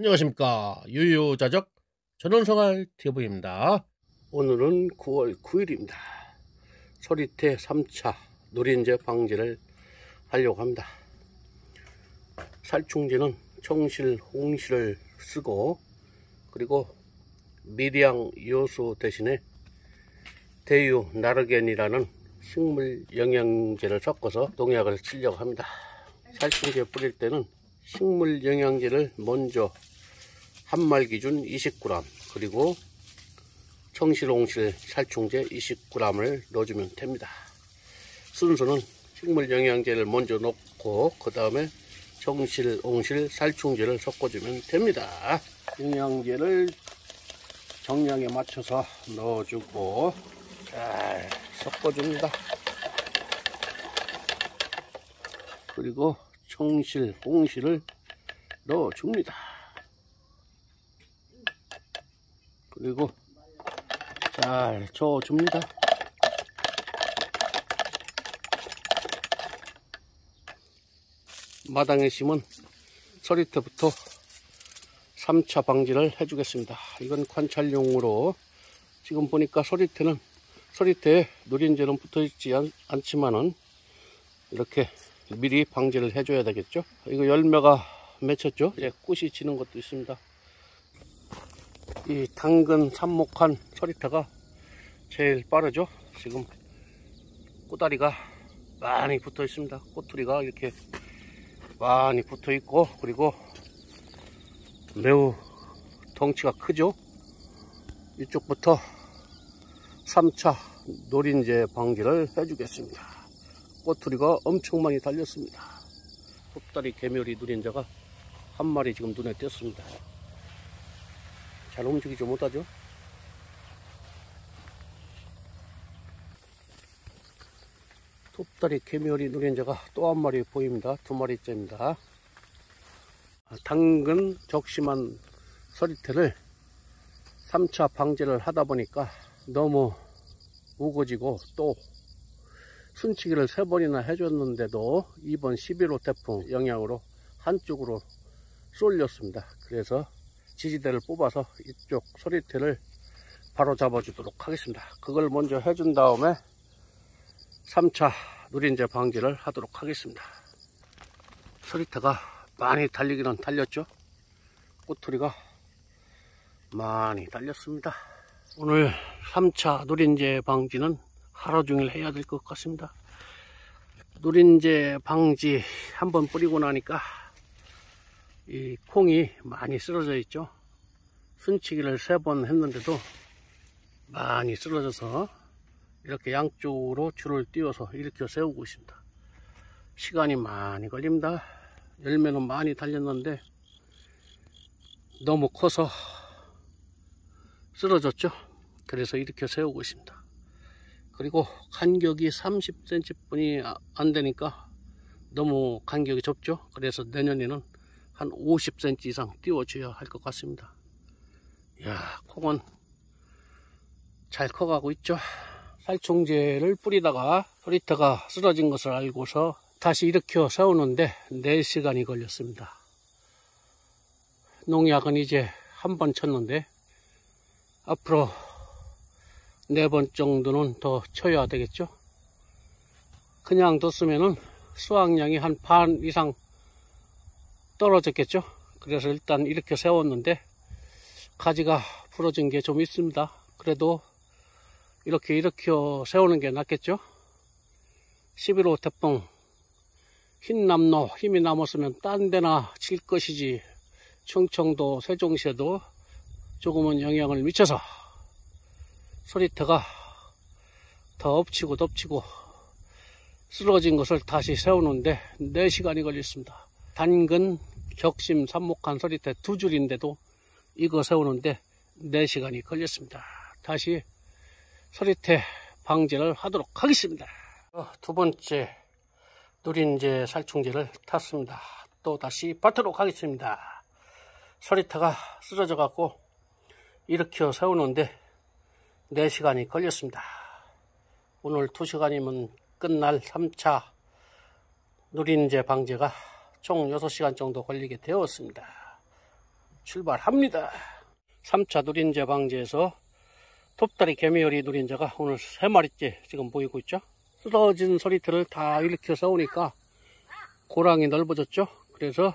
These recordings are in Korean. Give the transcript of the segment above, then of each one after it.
안녕하십니까. 유유자적 전원생활 TV입니다. 오늘은 9월 9일입니다. 소리태 3차 누린제 방지를 하려고 합니다. 살충제는 청실, 홍실을 쓰고 그리고 미리양 요소 대신에 대유 나르겐이라는 식물 영양제를 섞어서 농약을 치려고 합니다. 살충제 뿌릴 때는 식물 영양제를 먼저 한 말 기준 20g 그리고 청실홍실 살충제 20g을 넣어주면 됩니다. 순서는 식물 영양제를 먼저 넣고 그 다음에 청실홍실 살충제를 섞어주면 됩니다. 영양제를 정량에 맞춰서 넣어주고 잘 섞어줍니다. 그리고 청실, 홍실을 넣어줍니다. 그리고 잘 저어줍니다. 마당에 심은 서리태부터 3차 방지를 해주겠습니다. 이건 관찰용으로 지금 보니까 서리태는 서리태에 누린재는 붙어있지 않, 않지만은 이렇게 미리 방지를 해줘야 되겠죠. 이거 열매가 맺혔죠. 이제 꽃이 지는 것도 있습니다. 이 당근 삽목한 서리태가 제일 빠르죠. 지금 꼬다리가 많이 붙어 있습니다. 꼬투리가 이렇게 많이 붙어 있고 그리고 매우 덩치가 크죠. 이쪽부터 3차 노린재 방지를 해주겠습니다. 꼬투리가 엄청 많이 달렸습니다. 톱다리 개멸이 누린자가 한 마리 지금 눈에 띄었습니다. 잘 움직이지 못하죠? 톱다리 개멸이 누린자가 또 한 마리 보입니다. 두 마리째입니다. 당근 적심한 서리태를 3차 방제를 하다 보니까 너무 우거지고 또 순치기를 세 번이나 해줬는데도 이번 11호 태풍 영향으로 한쪽으로 쏠렸습니다. 그래서 지지대를 뽑아서 이쪽 소리태를 바로 잡아주도록 하겠습니다. 그걸 먼저 해준 다음에 3차 누린재 방지를 하도록 하겠습니다. 소리태가 많이 달리기는 달렸죠. 꼬투리가 많이 달렸습니다. 오늘 3차 누린재 방지는 하루 종일 해야 될 것 같습니다. 누린재 방지 한번 뿌리고 나니까 이 콩이 많이 쓰러져 있죠. 순치기를 세 번 했는데도 많이 쓰러져서 이렇게 양쪽으로 줄을 띄워서 이렇게 세우고 있습니다. 시간이 많이 걸립니다. 열매는 많이 달렸는데 너무 커서 쓰러졌죠. 그래서 이렇게 세우고 있습니다. 그리고 간격이 30cm 뿐이 안 되니까 너무 간격이 좁죠. 그래서 내년에는 한 50cm 이상 띄워줘야 할 것 같습니다. 야 콩은 잘 커가고 있죠. 살충제를 뿌리다가 소리터가 쓰러진 것을 알고서 다시 일으켜 세우는데 4시간이 걸렸습니다. 농약은 이제 한 번 쳤는데 앞으로 네 번 정도는 더 쳐야 되겠죠. 그냥 뒀으면은 수확량이 한 반 이상 떨어졌겠죠. 그래서 일단 이렇게 세웠는데 가지가 부러진 게 좀 있습니다. 그래도 이렇게 이렇게 세우는 게 낫겠죠. 11호 태풍 흰남노 힘이 남았으면 딴 데나 칠 것이지 충청도 세종시에도 조금은 영향을 미쳐서 소리터가 더 엎치고 덮치고 쓰러진 것을 다시 세우는데 4시간이 걸렸습니다. 단근, 격심, 삽목한 소리태 두 줄인데도 이거 세우는데 4시간이 걸렸습니다. 다시 소리태 방제를 하도록 하겠습니다. 어, 두 번째 누린제 살충제를 탔습니다. 또 다시 밭으로 가겠습니다. 소리태가 쓰러져 갖고 일으켜 세우는데 4시간이 걸렸습니다. 오늘 2시간이면 끝날 3차 누린제 방제가 총 6시간 정도 걸리게 되었습니다. 출발합니다. 3차 누린제 방지에서 톱다리 개미열이 누린자가 오늘 세 마리째 지금 보이고 있죠. 쓰러진 소리들을 다 일으켜 서 오니까 고랑이 넓어졌죠. 그래서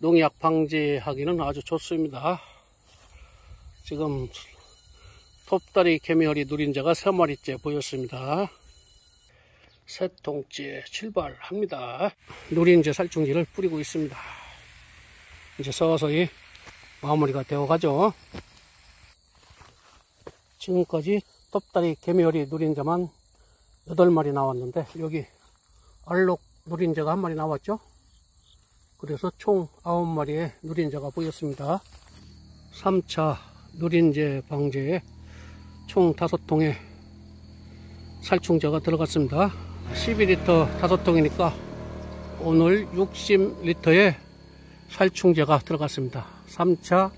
농약 방지하기는 아주 좋습니다. 지금 톱다리 개미열이 누린자가 세 마리째 보였습니다. 세 통째 출발합니다. 누린제 살충제를 뿌리고 있습니다. 이제 서서히 마무리가 되어 가죠. 지금까지 톱다리 개미열이 누린자만 8마리 나왔는데 여기 알록 누린자가 한 마리 나왔죠. 그래서 총 9마리의 누린자가 보였습니다. 3차 누린제 방제에 총 5통의 살충제가 들어갔습니다. 12리터 5통이니까 오늘 60리터의 살충제가 들어갔습니다. 3차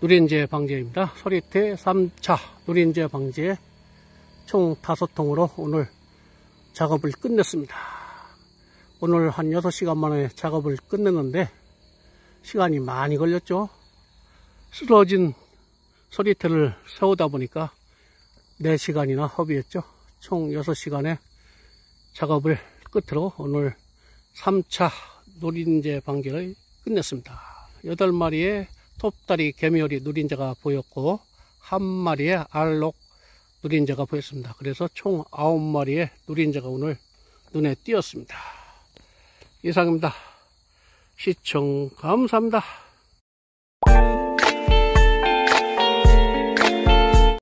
누린제 방제입니다. 소리태 3차 누린제 방제 총 5통으로 오늘 작업을 끝냈습니다. 오늘 한 6시간 만에 작업을 끝냈는데 시간이 많이 걸렸죠. 쓰러진 소리태를 세우다 보니까 4시간이나 허비했죠. 총 6시간의 작업을 끝으로 오늘 3차 누린제 방제를 끝냈습니다. 8마리의 톱다리 개미오리 누린자가 보였고 한 마리의 알록 누린자가 보였습니다. 그래서 총 9마리의 누린자가 오늘 눈에 띄었습니다. 이상입니다. 시청 감사합니다.